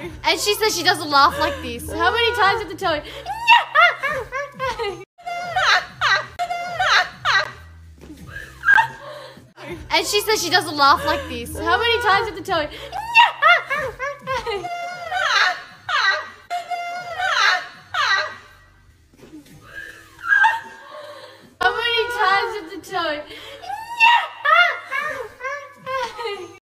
And she says she doesn't laugh like this. How many times have to tell you? and she says she doesn't laugh like this. How many times have to tell you? How many times have to tell you?